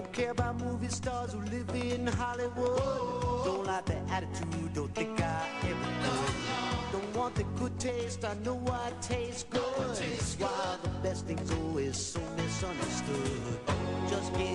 Don't care about movie stars who live in Hollywood. Don't like their attitude, don't think I ever could. Don't want the good taste, I know I taste good. While the best things always so misunderstood. Just get